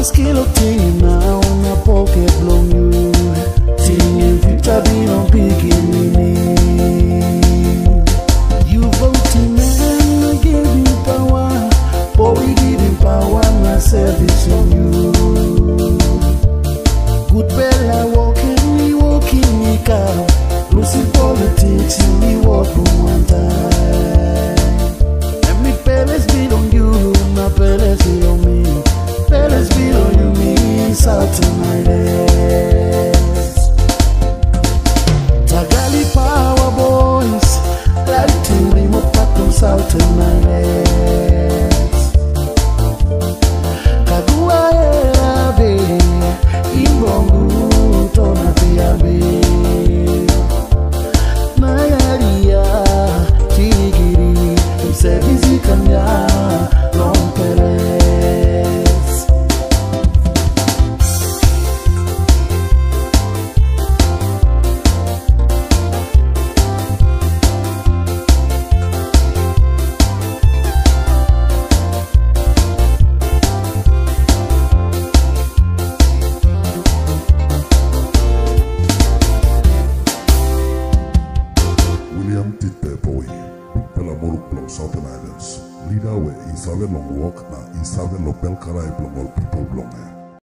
más que lo tienen. apoio pelo amor pela opção pela herança. Lida we isave long walk na isave lo bel karai people blonge.